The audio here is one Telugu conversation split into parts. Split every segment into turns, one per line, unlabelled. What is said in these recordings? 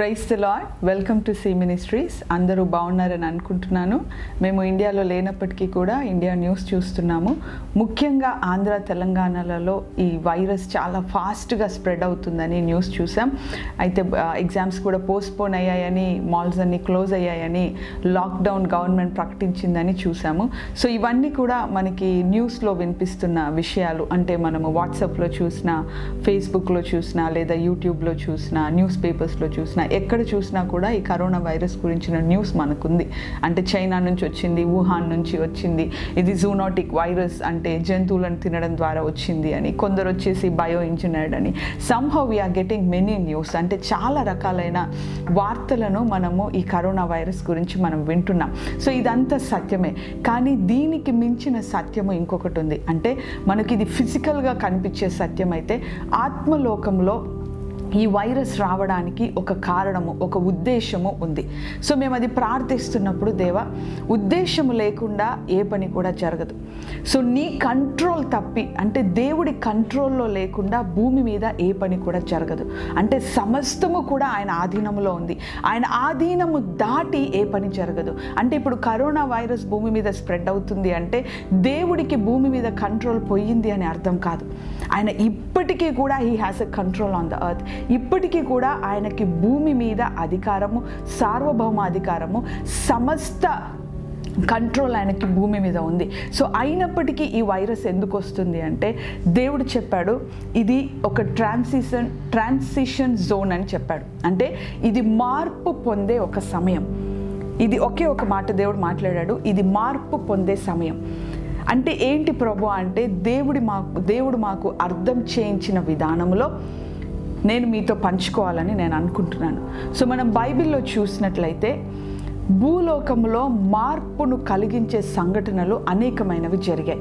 Praise the Lord welcome to C ministries అందరూ బాగున్నారని అనుకుంటున్నాను. మేము ఇండియాలో లేనప్పటికీ కూడా ఇండియా న్యూస్ చూస్తున్నాము. ముఖ్యంగా ఆంధ్ర తెలంగాణలలో ఈ వైరస్ చాలా ఫాస్ట్గా స్ప్రెడ్ అవుతుందని న్యూస్ చూసాం. అయితే ఎగ్జామ్స్ కూడా పోస్ట్పోన్ అయ్యాయని మాల్స్ అన్ని క్లోజ్ అయ్యాయని లాక్డౌన్ గవర్నమెంట్ ప్రకటించిందని చూసాము. సో ఇవన్నీ కూడా మనకి న్యూస్లో వినిపిస్తున్న విషయాలు. అంటే మనము వాట్సాప్లో చూసినా ఫేస్బుక్లో చూసినా లేదా యూట్యూబ్లో చూసినా న్యూస్ పేపర్స్లో చూసినా ఎక్కడ చూసినా కూడా ఈ కరోనా వైరస్ గురించిన న్యూస్ మనకుంది. అంటే చైనా నుంచి వచ్చింది వుహాన్ నుంచి వచ్చింది. ఇది జూనోటిక్ వైరస్ అంటే జంతువులను తినడం ద్వారా వచ్చింది అని కొందరు వచ్చేసి బయో ఇంజనీర్డ్ అని somehow we are getting many news అంటే చాలా రకాలైన వార్తలను మనము ఈ కరోనా వైరస్ గురించి మనం వింటున్నాం. సో ఇదంతా సత్యమే. కానీ దీనికి మించిన సత్యము ఇంకొకటి ఉంది. అంటే మనకి ఇది ఫిజికల్గా కనిపించే సత్యం అయితే ఆత్మలోకంలో ఈ వైరస్ రావడానికి ఒక కారణము ఒక ఉద్దేశము ఉంది. సో మేము అది ప్రార్థిస్తున్నప్పుడు దేవా ఉద్దేశము లేకుండా ఏ పని కూడా జరగదు. సో నీ కంట్రోల్ తప్పి అంటే దేవుడి కంట్రోల్లో లేకుండా భూమి మీద ఏ పని కూడా జరగదు. అంటే సమస్తము కూడా ఆయన ఆధీనంలో ఉంది. ఆయన ఆధీనము దాటి ఏ పని జరగదు. అంటే ఇప్పుడు కరోనా వైరస్ భూమి మీద స్ప్రెడ్ అవుతుంది అంటే దేవుడికి భూమి మీద కంట్రోల్ పోయింది అని అర్థం కాదు. ఆయన ఇప్పటికీ కూడా he has a control on the earth ఇప్పటికీ కూడా ఆయనకి భూమి మీద అధికారము సార్వభౌమ అధికారము సమస్త కంట్రోల్ ఆయనకి భూమి మీద ఉంది. సో అయినప్పటికీ ఈ వైరస్ ఎందుకు వస్తుంది అంటే దేవుడు చెప్పాడు ఇది ఒక ట్రాన్సిషన్ ట్రాన్సిషన్ జోన్ అని చెప్పాడు. అంటే ఇది మార్పు పొందే ఒక సమయం. ఇది ఒకే ఒక మాట దేవుడు మాట్లాడాడు ఇది మార్పు పొందే సమయం. అంటే ఏంటి ప్రభు అంటే దేవుడి మాకు దేవుడు మాకు అర్థం చేయించిన విధానంలో నేను మీతో పంచుకోవాలని నేను అనుకుంటున్నాను. సో మనం బైబిల్లో చూసినట్లయితే భూలోకంలో మార్పును కలిగించే సంఘటనలు అనేకమైనవి జరిగాయి.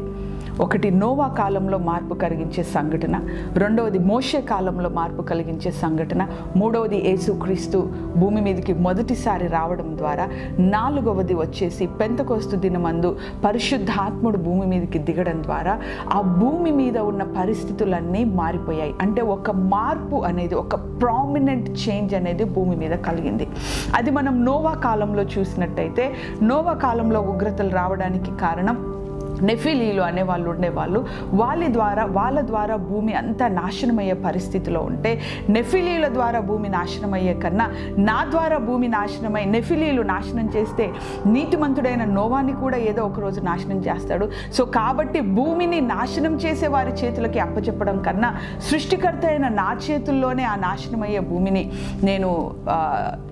ఒకటి నోవా కాలంలో మార్పు కలిగించే సంఘటన రెండవది మోషే కాలంలో మార్పు కలిగించే సంఘటన మూడవది యేసుక్రీస్తు భూమి మీదకి మొదటిసారి రావడం ద్వారా నాలుగవది వచ్చేసి పెంతకోస్తు దినమందు పరిశుద్ధాత్ముడు భూమి మీదకి దిగడం ద్వారా ఆ భూమి మీద ఉన్న పరిస్థితులన్నీ మారిపోయాయి. అంటే ఒక మార్పు అనేది ఒక ప్రామినెంట్ చేంజ్ అనేది భూమి మీద కలిగింది. అది మనం నోవా కాలంలో చూసినట్టయితే నోవా కాలంలో ఉగ్రతలు రావడానికి కారణం నెఫిలీలు అనే వాళ్ళు ఉండేవాళ్ళు. వాళ్ళ ద్వారా వాళ్ళ ద్వారా భూమి అంతా నాశనమయ్యే పరిస్థితిలో ఉంటే నెఫిలీల ద్వారా భూమి నాశనమయ్యే కన్నా నా ద్వారా భూమి నాశనమై నెఫిలీలు నాశనం చేస్తే నీతిమంతుడైన నోవాన్ని కూడా ఏదో ఒక రోజు నాశనం చేస్తాడు. సో కాబట్టి భూమిని నాశనం చేసే వారి చేతులకి అప్పచెప్పడం కన్నా సృష్టికర్త అయిన నా చేతుల్లోనే ఆ నాశనమయ్యే భూమిని నేను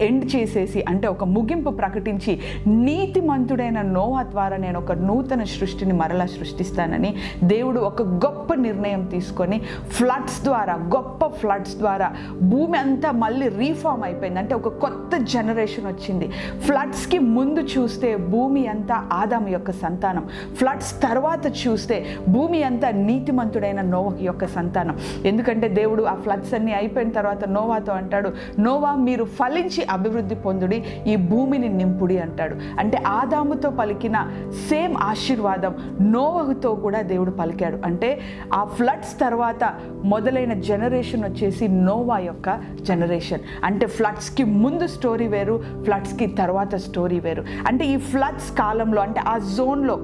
ఎండ్ చేసేసి అంటే ఒక ముగింపు ప్రకటించి నీతిమంతుడైన నోవా ద్వారా నేను ఒక నూతన సృష్టిని మరలా సృష్టిస్తానని దేవుడు ఒక గొప్ప నిర్ణయం తీసుకొని ఫ్లడ్స్ ద్వారా గొప్ప ఫ్లడ్స్ ద్వారా భూమి అంతా మళ్ళీ రీఫార్మ్ అయిపోయింది. అంటే ఒక కొత్త జనరేషన్ వచ్చింది. ఫ్లడ్స్కి ముందు చూస్తే భూమి అంతా ఆదాం యొక్క సంతానం. ఫ్లడ్స్ తర్వాత చూస్తే భూమి అంతా నీతిమంతుడైన నోవా యొక్క సంతానం. ఎందుకంటే దేవుడు ఆ ఫ్లడ్స్ అన్ని అయిపోయిన తర్వాత నోవాతో అంటాడు నోవా మీరు ఫలించి అభివృద్ధి పొందుడి ఈ భూమిని నింపుడి అంటాడు. అంటే ఆదాముతో పలికిన సేమ్ ఆశీర్వాదం నోవహుతో కూడా దేవుడు పలికాడు. అంటే ఆ ఫ్లడ్స్ తర్వాత మొదలైన జనరేషన్ వచ్చేసి నోవా యొక్క జనరేషన్. అంటే ఫ్లడ్స్కి ముందు స్టోరీ వేరు ఫ్లడ్స్కి తర్వాత స్టోరీ వేరు. అంటే ఈ ఫ్లడ్స్ కాలంలో అంటే ఆ జోన్లో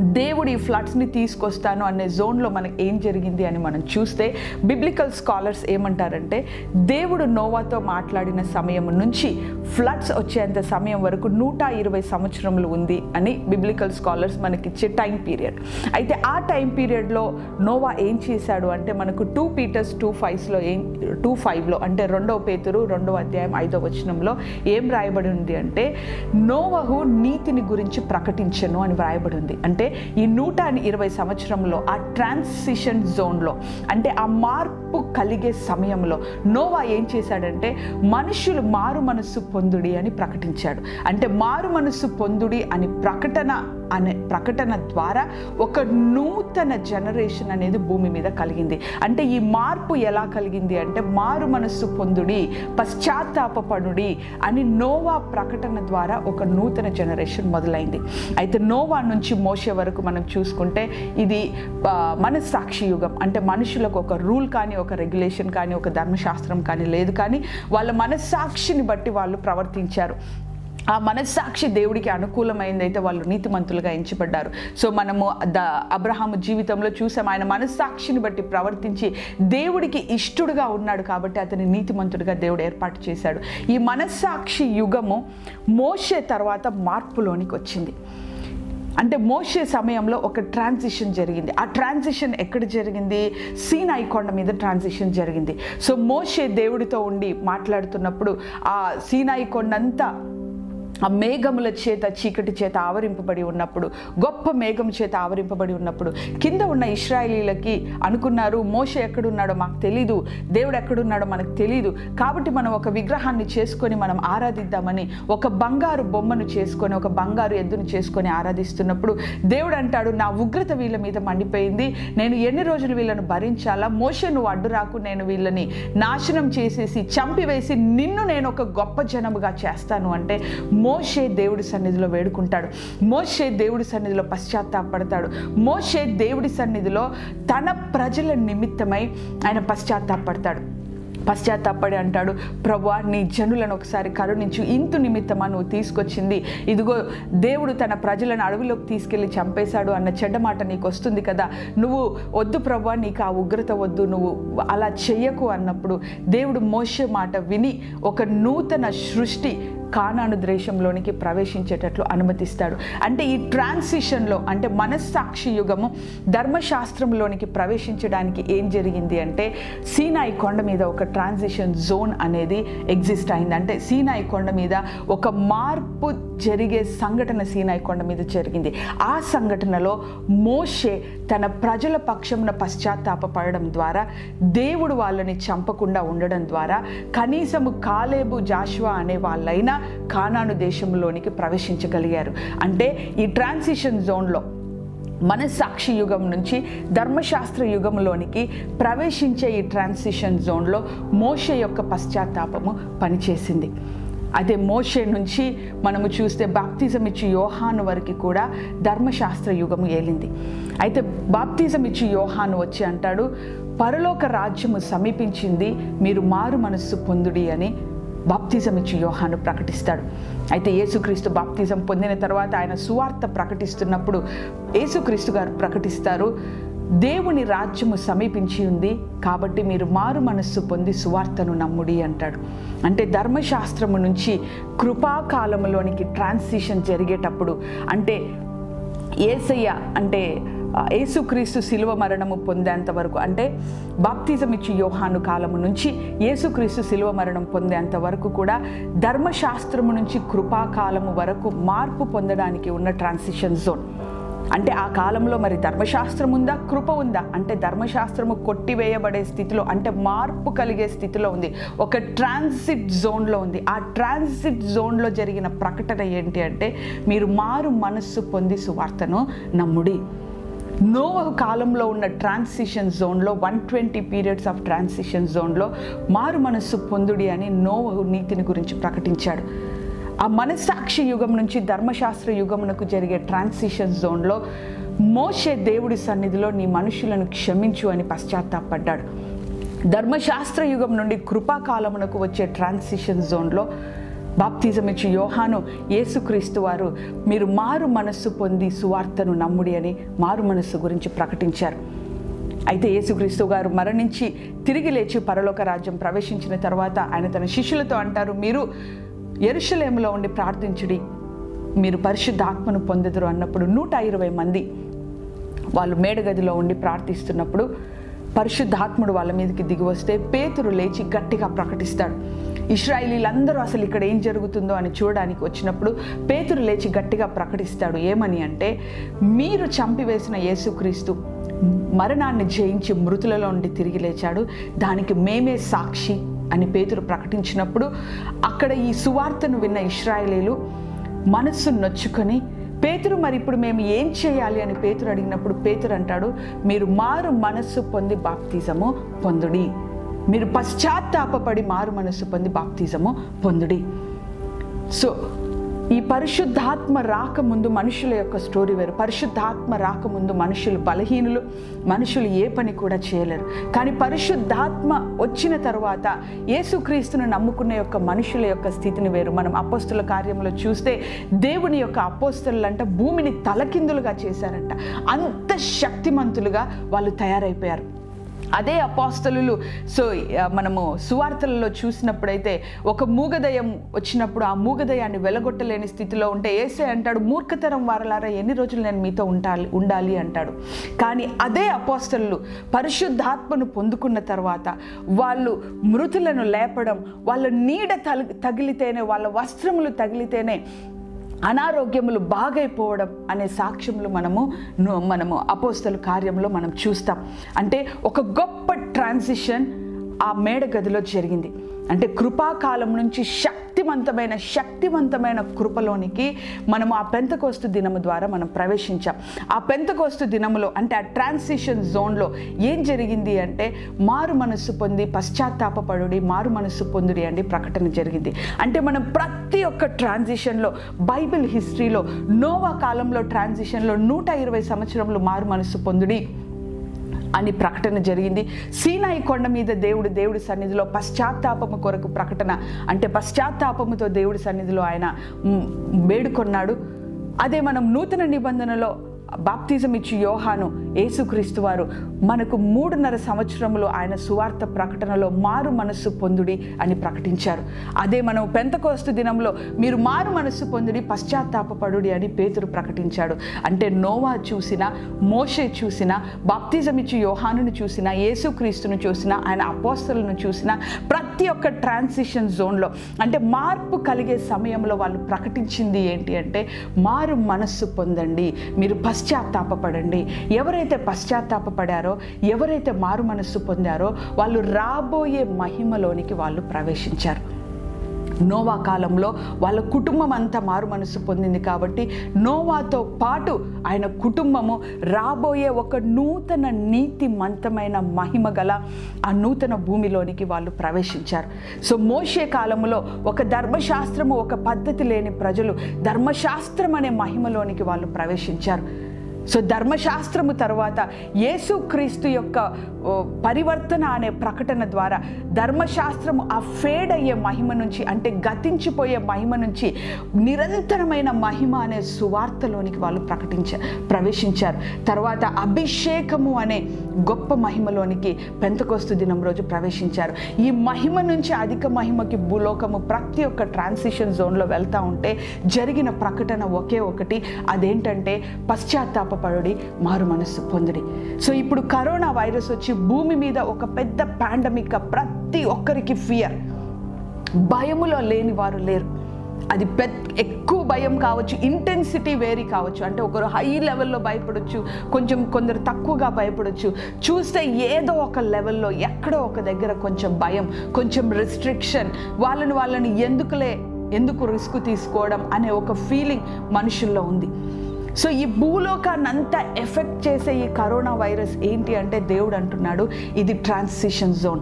దేవుడు ఈ ఫ్లడ్స్ని తీసుకొస్తాను అనే జోన్లో మనకి ఏం జరిగింది అని మనం చూస్తే బిబ్లికల్ స్కాలర్స్ ఏమంటారంటే దేవుడు నోవాతో మాట్లాడిన సమయం నుంచి ఫ్లడ్స్ వచ్చేంత సమయం వరకు నూట ఇరవై సంవత్సరములు ఉంది అని బిబ్లికల్ స్కాలర్స్ మనకిచ్చే టైం పీరియడ్ అయితే ఆ టైం పీరియడ్లో నోవా ఏం చేశాడు అంటే మనకు టూ పీటర్స్ టూ ఫైవ్స్లో ఏం టూ ఫైవ్లో అంటే రెండవ పేతురు రెండవ అధ్యాయం ఐదవ వచనంలో ఏం రాయబడి ఉంది అంటే నోవహు నీతిని గురించి ప్రకటించను అని వ్రాయబడి ఉంది. అంటే ఈ నూట ఇరవై సంవత్సరంలో ఆ ట్రాన్సిషన్ జోన్లో అంటే ఆ మార్పు కలిగే సమయంలో నోవా ఏం చేశాడంటే మనుషులు మారు మనస్సు పొందుడి అని ప్రకటించాడు. అంటే మారు మనస్సు పొందుడి అని ప్రకటన అనే ప్రకటన ద్వారా ఒక నూతన జనరేషన్ అనేది భూమి మీద కలిగింది. అంటే ఈ మార్పు ఎలా కలిగింది అంటే మారు మనస్సు పొందుడి పశ్చాత్తాపపడుడి అని నోవా ప్రకటన ద్వారా ఒక నూతన జనరేషన్ మొదలైంది. అయితే నోవా నుంచి మోసే వరకు మనం చూసుకుంటే ఇది మనస్సాక్షి యుగం. అంటే మనుషులకు ఒక రూల్ కానీ ఒక రెగ్యులేషన్ కానీ ఒక ధర్మశాస్త్రం కానీ లేదు కానీ వాళ్ళ మనస్సాక్షిని బట్టి వాళ్ళు ప్రవర్తించారు. ఆ మనస్సాక్షి దేవుడికి అనుకూలమైంది అయితే వాళ్ళు నీతిమంతులుగా ఎంచబడ్డారు. సో మనము ద అబ్రహాము జీవితంలో చూసాం ఆయన మనస్సాక్షిని బట్టి ప్రవర్తించి దేవుడికి ఇష్టడుగా ఉన్నాడు కాబట్టి అతని నీతిమంతుడిగా దేవుడు ఏర్పాటు చేశాడు. ఈ మనస్సాక్షి యుగము మోసే తర్వాత మార్పులోనికి వచ్చింది అంటే మోసే సమయంలో ఒక ట్రాన్సిషన్ జరిగింది. ఆ ట్రాన్సిషన్ ఎక్కడ జరిగింది? సీనాయి కొండ మీద ట్రాన్సిషన్ జరిగింది. సో మోసే దేవుడితో ఉండి మాట్లాడుతున్నప్పుడు ఆ సీనాయి కొండంతా ఆ మేఘముల చేత చీకటి చేత ఆవరింపబడి ఉన్నప్పుడు గొప్ప మేఘం చేత ఆవరింపబడి ఉన్నప్పుడు కింద ఉన్న ఇస్రాయలీలకి అనుకున్నారు మోష ఎక్కడున్నాడో మాకు తెలీదు దేవుడు ఎక్కడున్నాడో మనకు తెలీదు కాబట్టి మనం ఒక విగ్రహాన్ని చేసుకొని మనం ఆరాధిద్దామని ఒక బంగారు బొమ్మను చేసుకొని ఒక బంగారు ఎద్దును చేసుకొని ఆరాధిస్తున్నప్పుడు దేవుడు అంటాడు నా ఉగ్రత వీళ్ళ మీద మండిపోయింది నేను ఎన్ని రోజులు వీళ్ళను భరించాలా? మోషే నువ్వు అడ్డు రాకు నేను వీళ్ళని నాశనం చేసేసి చంపివేసి నిన్ను నేను ఒక గొప్ప జనముగా చేస్తాను. అంటే మోషే దేవుడి సన్నిధిలో వేడుకుంటాడు. మోషే దేవుడి సన్నిధిలో పశ్చాత్తాపడతాడు. మోషే దేవుడి సన్నిధిలో తన ప్రజల నిమిత్తమై ఆయన పశ్చాత్తాపడతాడు. పశ్చాత్తాపడి అంటాడు ప్రభా నీ జనులను ఒకసారి కరుణించు. ఇంతు నిమిత్తమా నువ్వు తీసుకొచ్చింది? ఇదిగో దేవుడు తన ప్రజలను అడవిలోకి తీసుకెళ్ళి చంపేశాడు అన్న చెడ్డ మాట నీకు వస్తుంది కదా. నువ్వు వద్దు ప్రభా నీకు ఆ ఉగ్రత వద్దు. నువ్వు అలా చెయ్యకు అన్నప్పుడు దేవుడు మోసే మాట విని ఒక నూతన సృష్టి కానాను దేశంలోనికి ప్రవేశించేటట్లు అనుమతిస్తాడు. అంటే ఈ ట్రాన్సిషన్లో అంటే మనస్సాక్షి యుగము ధర్మశాస్త్రంలోనికి ప్రవేశించడానికి ఏం జరిగింది అంటే సీనాయి కొండ మీద ఒక ట్రాన్సిషన్ జోన్ అనేది ఎగ్జిస్ట్ అయింది. అంటే సీనాయి కొండ మీద ఒక మార్పు జరిగే సంఘటన సీనాయి కొండ మీద జరిగింది. ఆ సంఘటనలో మోషే తన ప్రజల పక్షమున పశ్చాత్తాపడడం ద్వారా దేవుడు వాళ్ళని చంపకుండా ఉండడం ద్వారా కనీసము కాలేబు జాషువా అనే వాళ్ళైనా కానాను దేశంలోనికి ప్రవేశించగలిగారు. అంటే ఈ ట్రాన్సిషన్ జోన్లో మనస్సాక్షి యుగం నుంచి ధర్మశాస్త్ర యుగంలోనికి ప్రవేశించే ఈ ట్రాన్సిషన్ జోన్లో మోష యొక్క పశ్చాత్తాపము పనిచేసింది. అదే మోషే నుంచి మనము చూస్తే బాప్తిజం ఇచ్చి యోహాను వరకు కూడా ధర్మశాస్త్ర యుగము ఏలింది. అయితే బాప్తిజం ఇచ్చి యోహాను వచ్చి అంటాడు పరలోక రాజ్యము సమీపించింది మీరు మారు మనస్సు పొందుడి అని బాప్తిజం ఇచ్చి యోహాను ప్రకటిస్తాడు. అయితే యేసుక్రీస్తు బాప్తిజం పొందిన తర్వాత ఆయన సువార్త ప్రకటిస్తున్నప్పుడు యేసుక్రీస్తు గారు ప్రకటిస్తారు దేవుని రాజ్యము సమీపించి ఉంది కాబట్టి మీరు మారు మనస్సు పొంది సువార్తను నమ్ముడి అంటాడు. అంటే ధర్మశాస్త్రము నుంచి కృపాకాలంలోనికి ట్రాన్సిషన్ జరిగేటప్పుడు అంటే ఏసయ్య అంటే ఏసుక్రీస్తు యేసుక్రీస్తు శిలువ మరణము పొందేంత వరకు అంటే బాప్తిజం ఇచ్చి యోహాను కాలము నుంచి యేసుక్రీస్తు శిలువ మరణం పొందేంత వరకు కూడా ధర్మశాస్త్రము నుంచి కృపాకాలము వరకు మార్పు పొందడానికి ఉన్న ట్రాన్సిషన్ జోన్. అంటే ఆ కాలంలో మరి ధర్మశాస్త్రం ఉందా? కృప ఉందా? అంటే ధర్మశాస్త్రము కొట్టివేయబడే స్థితిలో అంటే మార్పు కలిగే స్థితిలో ఉంది. ఒక ట్రాన్సిట్ జోన్లో ఉంది. ఆ ట్రాన్సిట్ జోన్లో జరిగిన ప్రకటన ఏంటి అంటే మీరు మారు మనస్సు పొంది సువార్తను నమ్ముడి. నోవహు కాలంలో ఉన్న ట్రాన్సిషన్ జోన్లో one twenty periods of transition జోన్లో మారు మనస్సు పొందుడి అని నోవహు నీతిని గురించి ప్రకటించాడు. ఆ మనస్సాక్షి యుగం నుంచి ధర్మశాస్త్ర యుగమునకు జరిగే ట్రాన్సిషన్ జోన్లో మోషే దేవుడి సన్నిధిలో నీ మనుషులను క్షమించు అని పశ్చాత్తాపడ్డాడు. ధర్మశాస్త్ర యుగం నుండి కృపాకాలమునకు వచ్చే ట్రాన్సిషన్ జోన్లో బాప్తిజం ఇచ్చి యోహాను యేసుక్రీస్తు వారు మీరు మారు మనస్సు పొంది సువార్తను నమ్ముడి అని మారు మనస్సు గురించి ప్రకటించారు. అయితే యేసుక్రీస్తు గారు మరణించి తిరిగి లేచి పరలోక రాజ్యం ప్రవేశించిన తర్వాత ఆయన తన శిష్యులతో అంటారు మీరు ఎరుషలేములో ఉండి ప్రార్థించుడి. మీరు పరిశుద్ధాత్మను పొందెదరు అన్నప్పుడు నూట ఇరవై మంది వాళ్ళు మేడగదిలో ఉండి ప్రార్థిస్తున్నప్పుడు పరిశుద్ధాత్ముడు వాళ్ళ మీదకి దిగి వస్తే పేతురు లేచి గట్టిగా ప్రకటిస్తాడు. ఇస్రాయిలీలందరూ అసలు ఇక్కడ ఏం జరుగుతుందో అని చూడడానికి వచ్చినప్పుడు పేతురు లేచి గట్టిగా ప్రకటిస్తాడు. ఏమని అంటే మీరు చంపివేసిన యేసుక్రీస్తు మరణాన్ని జయించి మృతులలో నుండి తిరిగి లేచాడు. దానికి మేమే సాక్షి. అని పేతురు ప్రకటించినప్పుడు అక్కడ ఈ సువార్తను విన్న ఇస్రాయలీలు మనస్సు నొచ్చుకొని పేతురు మరి ఇప్పుడు మేము ఏం చేయాలి? అని పేతురు అడిగినప్పుడు పేతురు అంటాడు మీరు మారు మనస్సు పొంది బాప్తిజము పొందుడి. మీరు పశ్చాత్తాపపడి మారు మనస్సు పొంది బాప్తిజము పొందుడి. సో ఈ పరిశుద్ధాత్మ రాకముందు మనుషుల యొక్క స్టోరీ వేరు. పరిశుద్ధాత్మ రాకముందు మనుషులు బలహీనులు మనుషులు ఏ పని కూడా చేయలేరు. కానీ పరిశుద్ధాత్మ వచ్చిన తర్వాత యేసుక్రీస్తును నమ్ముకునే యొక్క మనుషుల యొక్క స్థితిని వేరు. మనం అపోస్తుల కార్యంలో చూస్తే దేవుని యొక్క అపోస్తులంట భూమిని తలకిందులుగా చేశారంట. అంత శక్తిమంతులుగా వాళ్ళు తయారైపోయారు. అదే అపోస్తలు సో మనము సువార్తలలో చూసినప్పుడైతే ఒక మూగదయం వచ్చినప్పుడు ఆ మూగదయాన్ని వెలగొట్టలేని స్థితిలో ఉంటే ఏసే అంటాడు మూర్ఖతరం వారలారా ఎన్ని రోజులు నేను మీతో ఉండాలి ఉండాలి అంటాడు. కానీ అదే అపోస్తలు పరిశుద్ధాత్మను పొందుకున్న తర్వాత వాళ్ళు మృతులను లేపడం వాళ్ళ నీడ తల తగిలితేనే వాళ్ళ వస్త్రములు తగిలితేనే అనారోగ్యములు బాగైపోవడం అనే సాక్ష్యములు మనము మనము అపోస్తల కార్యంలో మనం చూస్తాం. అంటే ఒక గొప్ప ట్రాన్సిషన్ ఆ మేడ గదిలో జరిగింది. అంటే కృపాకాలం నుంచి శక్తివంతమైన శక్తివంతమైన కృపలోనికి మనము ఆ పెంతకోస్తు దినము ద్వారా మనం ప్రవేశించాం. ఆ పెంతకోస్తు దినములో అంటే ఆ ట్రాన్సిషన్ జోన్లో ఏం జరిగింది అంటే మారు మనస్సు పొంది పశ్చాత్తాపపడుడి మారు మనస్సు పొందుడి అండి ప్రకటన జరిగింది. అంటే మనం ప్రతి ఒక్క ట్రాన్సిషన్లో బైబిల్ హిస్టరీలో నోవా కాలంలో ట్రాన్సిషన్లో నూట ఇరవై సంవత్సరంలో మారు మనస్సు పొందుడి అని ప్రకటన జరిగింది. సీనాయి కొండ మీద దేవుడు దేవుడి సన్నిధిలో పశ్చాత్తాపము కొరకు ప్రకటన. అంటే పశ్చాత్తాపముతో దేవుడి సన్నిధిలో ఆయన వేడుకొన్నాడు. అదే మనం నూతన నిబంధనలో బాప్తిజం ఇచ్చి యోహాను యేసుక్రీస్తు వారు మనకు మూడున్నర సంవత్సరములు ఆయన సువార్త ప్రకటనలో మారు మనస్సు పొందుడి అని ప్రకటించారు. అదే మనం పెంతకోస్తు దినంలో మీరు మారు మనస్సు పొందుడి పశ్చాత్తాపపడుడి అని పేతురు ప్రకటించాడు. అంటే నోవా చూసిన మోషే చూసిన బాప్తిజం ఇచ్చి యోహానును చూసిన యేసుక్రీస్తును చూసిన ఆయన అపోస్తలను చూసిన ప్రతి ఒక్క ట్రాన్సిషన్ జోన్లో అంటే మార్పు కలిగే సమయంలో వాళ్ళు ప్రకటించింది ఏంటి అంటే మారు మనస్సు పొందండి. మీరు పశ్చాత్తాపపడండి. ఎవరైతే పశ్చాత్తాపపడారో ఎవరైతే మారు మనస్సు పొందారో వాళ్ళు రాబోయే మహిమలోనికి వాళ్ళు ప్రవేశించారు. నోవా కాలంలో వాళ్ళ కుటుంబం అంతా మారు మనసు పొందింది కాబట్టి నోవాతో పాటు ఆయన కుటుంబము రాబోయే ఒక నూతన నీతిమంతమైన మహిమ గల ఆ నూతన భూమిలోనికి వాళ్ళు ప్రవేశించారు. సో మోషే కాలంలో ఒక ధర్మశాస్త్రము ఒక పద్ధతి లేని ప్రజలు ధర్మశాస్త్రం అనే మహిమలోనికి వాళ్ళు ప్రవేశించారు. సో ధర్మశాస్త్రము తర్వాత యేసుక్రీస్తు యొక్క పరివర్తన అనే ప్రకటన ద్వారా ధర్మశాస్త్రము ఆ ఫేడ్ అయ్యే మహిమ నుంచి అంటే గతించిపోయే మహిమ నుంచి నిరంతరమైన మహిమ అనే సువార్తలోనికి వాళ్ళు ప్రకటించ ప్రవేశించారు. తర్వాత అభిషేకము అనే గొప్ప మహిమలోనికి పెంతకోస్తు దినం రోజు ప్రవేశించారు. ఈ మహిమ నుంచి అధిక మహిమకి భూలోకము ప్రతి ఒక్క ట్రాన్సిషన్ జోన్లో వెళ్తూ ఉంటే జరిగిన ప్రకటన ఒకే ఒకటి. అదేంటంటే పశ్చాత్తాపపడుడి మారు మనస్సు పొందుడి. సో ఇప్పుడు కరోనా వైరస్ వచ్చి భూమి మీద ఒక పెద్ద పాండమిక్ ప్రతి ఒక్కరికి ఫియర్ భయములో లేని వారు లేరు. అది పెద్ద ఎక్కువ భయం కావచ్చు ఇంటెన్సిటీ వేరీ కావచ్చు. అంటే ఒకరు హై లెవెల్లో భయపడవచ్చు కొంచెం కొందరు తక్కువగా భయపడవచ్చు చూస్తే ఏదో ఒక లెవెల్లో ఎక్కడో ఒక దగ్గర కొంచెం భయం కొంచెం రిస్ట్రిక్షన్ వాళ్ళని వాళ్ళని ఎందుకులే ఎందుకు రిస్క్ తీసుకోవడం అనే ఒక ఫీలింగ్ మనుషుల్లో ఉంది. సో ఈ భూలోకాన్ని అంతా ఎఫెక్ట్ చేసే ఈ కరోనా వైరస్ ఏంటి అంటే దేవుడు అంటున్నాడు ఇది ట్రాన్సిషన్ జోన్.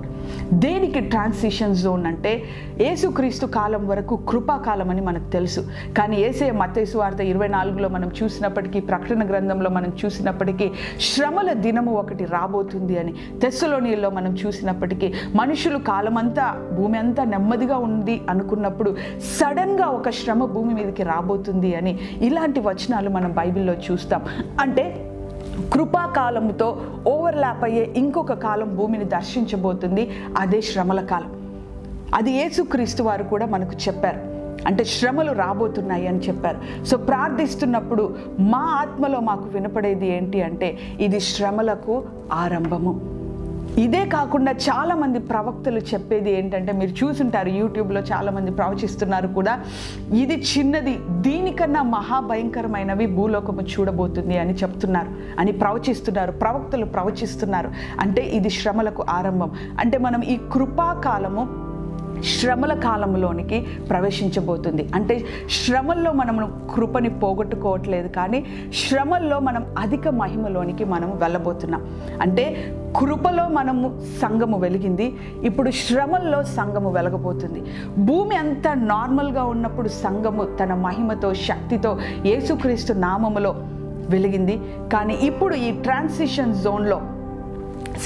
దేనికి ట్రాన్సిషన్ జోన్ అంటే ఏసుక్రీస్తు కాలం వరకు కృపాకాలం అని మనకు తెలుసు. కానీ ఏసే మత్తేసు వార్త ఇరవై నాలుగులో మనం చూసినప్పటికీ ప్రకటన గ్రంథంలో మనం చూసినప్పటికీ శ్రమల దినము ఒకటి రాబోతుంది అని తెస్సలోనియల్లో మనం చూసినప్పటికీ మనుషులు కాలమంతా భూమి అంతా నెమ్మదిగా ఉంది అనుకున్నప్పుడు సడన్గా ఒక శ్రమ భూమి మీదకి రాబోతుంది అని ఇలాంటి వచనాలు మనం బైబిల్లో చూస్తాం. అంటే కృపాకాలంతో ఓవర్లాప్ అయ్యే ఇంకొక కాలం భూమిని దర్శించబోతుంది. అదే శ్రమల కాలం. అది యేసుక్రీస్తు వారు కూడా మనకు చెప్పారు. అంటే శ్రమలు రాబోతున్నాయి అని చెప్పారు. సో ప్రార్థిస్తున్నప్పుడు మా ఆత్మలో మాకు వినపడేది ఏంటి అంటే ఇది శ్రమలకు ఆరంభము. ఇదే కాకుండా చాలామంది ప్రవక్తలు చెప్పేది ఏంటంటే మీరు చూసుంటారు యూట్యూబ్లో చాలామంది ప్రవచిస్తున్నారు కూడా ఇది చిన్నది దీనికన్నా మహాభయంకరమైనవి భూలోకము చూడబోతుంది అని చెప్తున్నారు అని ప్రవచిస్తున్నారు ప్రవక్తలు ప్రవచిస్తున్నారు. అంటే ఇది శ్రమలకు ఆరంభం. అంటే మనం ఈ కృపాకాలము శ్రమల కాలంలోనికి ప్రవేశించబోతుంది. అంటే శ్రమల్లో మనము కృపని పోగొట్టుకోవట్లేదు కానీ శ్రమల్లో మనం అధిక మహిమలోనికి మనం వెళ్ళబోతున్నాం. అంటే కృపలో మనము సంఘము వెలిగింది ఇప్పుడు శ్రమల్లో సంఘము వెలగబోతుంది. భూమి అంతా నార్మల్గా ఉన్నప్పుడు సంఘము తన మహిమతో శక్తితో యేసుక్రీస్తు నామములో వెలిగింది. కానీ ఇప్పుడు ఈ ట్రాన్సిషన్ జోన్లో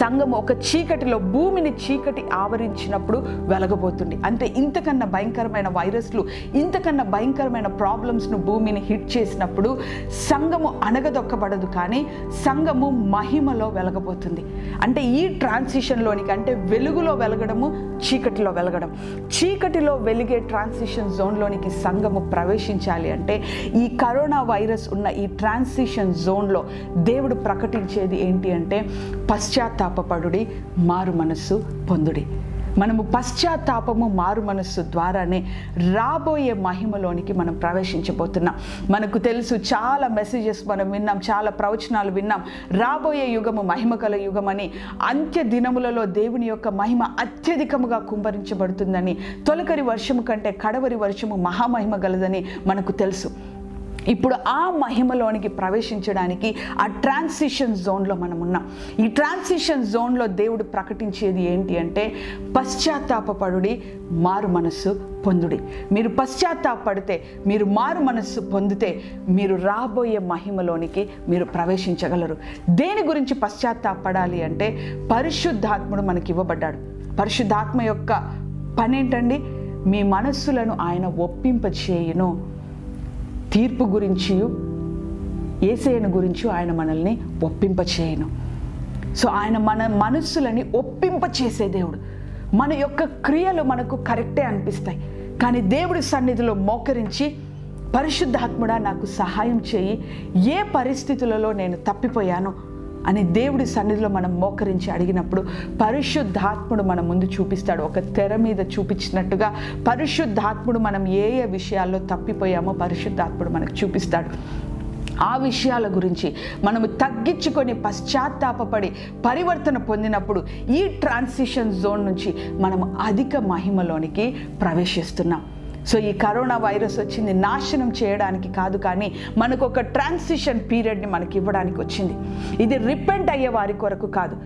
సంఘము ఒక చీకటిలో భూమిని చీకటి ఆవరించినప్పుడు వెలగబోతుంది. అంటే ఇంతకన్నా భయంకరమైన వైరస్లు ఇంతకన్నా భయంకరమైన ప్రాబ్లమ్స్ను భూమిని హిట్ చేసినప్పుడు సంఘము అనగదొక్కబడదు కానీ సంఘము మహిమలో వెలగబోతుంది. అంటే ఈ ట్రాన్సిషన్లోనికి అంటే వెలుగులో వెలగడము చీకటిలో వెలగడం. చీకటిలో వెలిగే ట్రాన్సిషన్ జోన్లోనికి సంఘము ప్రవేశించాలి అంటే ఈ కరోనా వైరస్ ఉన్న ఈ ట్రాన్సిషన్ జోన్లో దేవుడు ప్రకటించేది ఏంటి అంటే పశ్చాత్తాపపడుడి మారు మనస్సు పొందుడి. మనము పశ్చాత్తాపము మారు మనస్సు ద్వారానే రాబోయే మహిమలోనికి మనం ప్రవేశించబోతున్నాం. మనకు తెలుసు చాలా మెసేజెస్ మనం విన్నాం చాలా ప్రవచనాలు విన్నాం. రాబోయే యుగము మహిమ కల యుగమని అంత్య దినములలో దేవుని యొక్క మహిమ అత్యధికముగా కుంభరించబడుతుందని తొలకరి వర్షము కంటే కడవరి వర్షము మహామహిమ గలదని మనకు తెలుసు. ఇప్పుడు ఆ మహిమలోనికి ప్రవేశించడానికి ఆ ట్రాన్సిషన్ జోన్లో మనం ఉన్నాం ఈ ట్రాన్సిషన్ జోన్లో దేవుడు ప్రకటించేది ఏంటి అంటే పశ్చాత్తాపపడుడి మారు మనస్సు పొందుడి. మీరు పశ్చాత్తాపడితే మీరు మారు మనస్సు పొందితే మీరు రాబోయే మహిమలోనికి మీరు ప్రవేశించగలరు. దేని గురించి పశ్చాత్తాపడాలి అంటే పరిశుద్ధాత్ముడు మనకి ఇవ్వబడ్డాడు పరిశుద్ధాత్మ యొక్క పనేంటండి? మీ మనస్సులను ఆయన ఒప్పింపచేయును. తీర్పు గురించి ఏసేయను గురించి ఆయన మనల్ని ఒప్పింపచేయను. సో ఆయన మన మనస్సులని ఒప్పింపచేసే దేవుడు. మన యొక్క క్రియలు మనకు కరెక్టే అనిపిస్తాయి. కానీ దేవుడి సన్నిధిలో మోకరించి పరిశుద్ధాత్ముడా నాకు సహాయం చేయి. ఏ పరిస్థితులలో నేను తప్పిపోయాను అని దేవుడి సన్నిధిలో మనం మోకరించి అడిగినప్పుడు పరిశుద్ధాత్ముడు మన ముందు చూపిస్తాడు. ఒక తెర మీద చూపించినట్టుగా పరిశుద్ధాత్ముడు మనం ఏ ఏ విషయాల్లో తప్పిపోయామో పరిశుద్ధాత్ముడు మనకు చూపిస్తాడు. ఆ విషయాల గురించి మనము తగ్గించుకొని పశ్చాత్తాపపడి పరివర్తన పొందినప్పుడు ఈ ట్రాన్సిషన్ జోన్ నుంచి మనము అధిక మహిమలోనికి ప్రవేశిస్తున్నాం. సో ఈ కరోనా వైరస్ వచ్చింది నాశనం చేయడానికి కాదు కానీ మనకు ఒక ట్రాన్సిషన్ పీరియడ్ని మనకి ఇవ్వడానికి వచ్చింది. ఇది రిపెంట్ అయ్యే వారి కొరకు కాదు.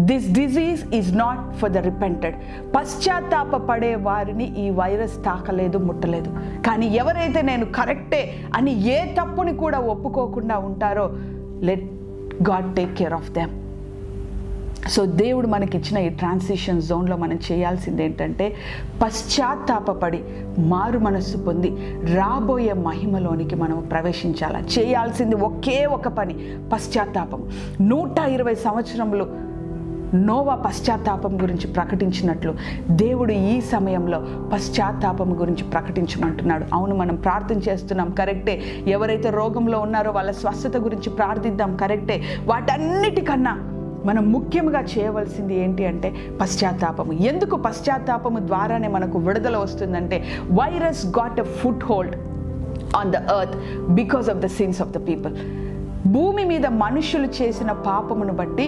This disease is not for the repented పశ్చాత్తాప పడే వారిని ఈ వైరస్ తాకలేదు ముట్టలేదు. కానీ ఎవరైతే నేను కరెక్టే అని ఏ తప్పుని కూడా ఒప్పుకోకుండా ఉంటారో let God take care of them so దేవుడు మనకిచ్చిన ఈ ట్రాన్సిషన్ జోన్లో మనం చేయాల్సింది ఏంటంటే పశ్చాత్తాపడి మారు మనస్సు పొంది రాబోయే మహిమలోనికి మనం ప్రవేశించాలా. చేయాల్సింది ఒకే ఒక పని పశ్చాత్తాపం. నూట ఇరవై సంవత్సరములు నోవా పశ్చాత్తాపం గురించి ప్రకటించినట్లు దేవుడు ఈ సమయంలో పశ్చాత్తాపం గురించి ప్రకటించమంటున్నాడు. అవును మనం ప్రార్థన చేస్తున్నాం కరెక్టే. ఎవరైతే రోగంలో ఉన్నారో వాళ్ళ స్వస్థత గురించి ప్రార్థిద్దాం కరెక్టే. వాటన్నిటికన్నా మనం ముఖ్యంగా చేయవలసింది ఏంటి అంటే పశ్చాత్తాపము. ఎందుకు పశ్చాత్తాపము ద్వారానే మనకు విడుదల వస్తుందంటే virus got a foothold on the earth because of the sins of the people. భూమి మీద మనుషులు చేసిన పాపమును బట్టి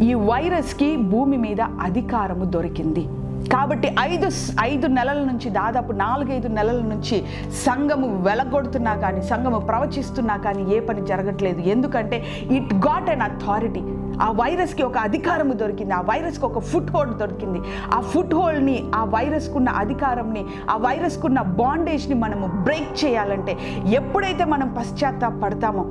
ఈ వైరస్కి భూమి మీద అధికారము దొరికింది. కాబట్టి ఐదు ఐదు నెలల నుంచి దాదాపు నాలుగైదు నెలల నుంచి సంఘము వెలగొడుతున్నా కానీ సంఘము ప్రవచిస్తున్నా కానీ ఏ పని జరగట్లేదు. ఎందుకంటే ఇట్ గాట్ అన్ అథారిటీ. ఆ వైరస్కి ఒక అధికారము దొరికింది. ఆ వైరస్కి ఒక ఫుట్ హోల్డ్ దొరికింది. ఆ ఫుట్ హోల్డ్ని ఆ వైరస్కున్న అధికారంని ఆ వైరస్కున్న బాండేజ్ని మనము బ్రేక్ చేయాలంటే ఎప్పుడైతే మనం పశ్చాత్తాపడతామో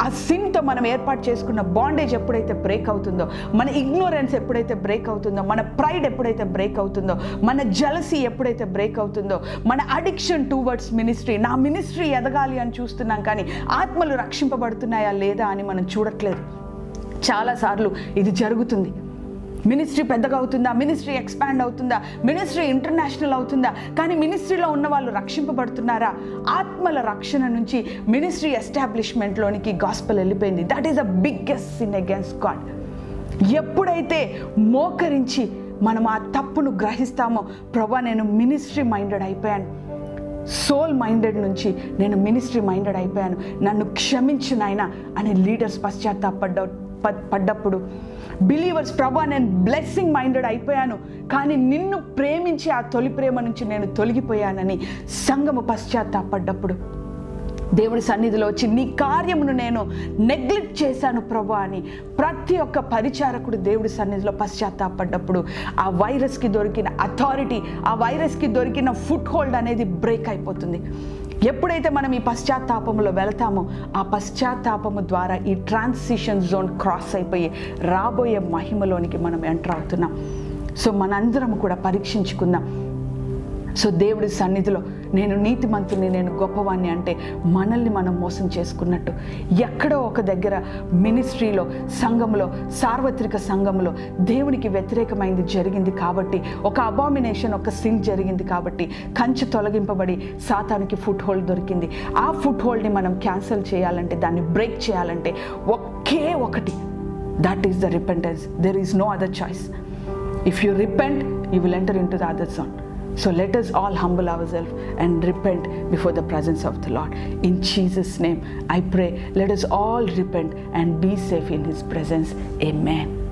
ఆ సిన్తో మనం ఏర్పాటు చేసుకున్న బాండేజ్ ఎప్పుడైతే బ్రేక్ అవుతుందో మన ఇగ్నోరెన్స్ ఎప్పుడైతే బ్రేక్ అవుతుందో మన ప్రైడ్ ఎప్పుడైతే బ్రేక్ అవుతుందో మన జలసీ ఎప్పుడైతే బ్రేక్ అవుతుందో మన అడిక్షన్ టువర్డ్స్ మినిస్ట్రీ నా మినిస్ట్రీ ఎదగాలి అని చూస్తున్నాం కానీ ఆత్మలు రక్షింపబడుతున్నాయా లేదా అని మనం చూడట్లేదు. చాలాసార్లు ఇది జరుగుతుంది. మినిస్ట్రీ పెద్దగా అవుతుందా? మినిస్ట్రీ ఎక్స్పాండ్ అవుతుందా? మినిస్ట్రీ ఇంటర్నేషనల్ అవుతుందా? కానీ మినిస్ట్రీలో ఉన్న వాళ్ళు రక్షింపబడుతున్నారా? ఆత్మల రక్షణ నుంచి మినిస్ట్రీ ఎస్టాబ్లిష్మెంట్లోనికి గాస్పల్ వెళ్ళిపోయింది. That is a biggest sin against God ఎప్పుడైతే మోకరించి మనం ఆ తప్పును గ్రహిస్తామో ప్రభా నేను మినిస్ట్రీ మైండెడ్ అయిపోయాను. సోల్ మైండెడ్ నుంచి నేను మినిస్ట్రీ మైండెడ్ అయిపోయాను. నన్ను క్షమించినాయన అనే లీడర్స్ పశ్చాత్తాపడ్డ పడ్డప్పుడు. బిలీవర్స్ ప్రభా నేను బ్లెస్సింగ్ మైండెడ్ అయిపోయాను. కానీ నిన్ను ప్రేమించి ఆ తొలి ప్రేమ నుంచి నేను తొలగిపోయానని సంఘము పశ్చాత్తాపడ్డప్పుడు. దేవుడి సన్నిధిలో వచ్చి నీ కార్యమును నేను నెగ్లెక్ట్ చేశాను ప్రభు అని ప్రతి ఒక్క పరిచారకుడు దేవుడి సన్నిధిలో పశ్చాత్తాపడ్డప్పుడు ఆ వైరస్కి దొరికిన అథారిటీ ఆ వైరస్కి దొరికిన ఫుట్ హోల్డ్ అనేది బ్రేక్ అయిపోతుంది. ఎప్పుడైతే మనం ఈ పశ్చాత్తాపంలో వెళ్తామో ఆ పశ్చాత్తాపము ద్వారా ఈ ట్రాన్సిషన్ జోన్ క్రాస్ అయిపోయి రాబోయే మహిమలోనికి మనం ఎంటర్ అవుతున్నాం. సో మనందరం కూడా పరీక్షించుకుందాం. సో దేవుడి సన్నిధిలో నేను నీతిమంతుని నేను గొప్పవాణ్ణి అంటే మనల్ని మనం మోసం చేసుకున్నట్టు. ఎక్కడో ఒక దగ్గర మినిస్ట్రీలో సంఘంలో సార్వత్రిక సంఘంలో దేవునికి వ్యతిరేకమైంది జరిగింది కాబట్టి ఒక అబామినేషన్ ఒక సిన్ జరిగింది కాబట్టి కంచి తొలగింపబడి సాతానికి ఫుట్ హోల్డ్ దొరికింది. ఆ ఫుట్ హోల్డ్ని మనం క్యాన్సిల్ చేయాలంటే దాన్ని బ్రేక్ చేయాలంటే ఒకే ఒకటి. That is the repentance there is no other choice If repent you will enter in to the other zone So let us all humble ourselves and repent before the presence of the Lord. In Jesus' name, I pray, let us all repent and be safe in His presence. Amen.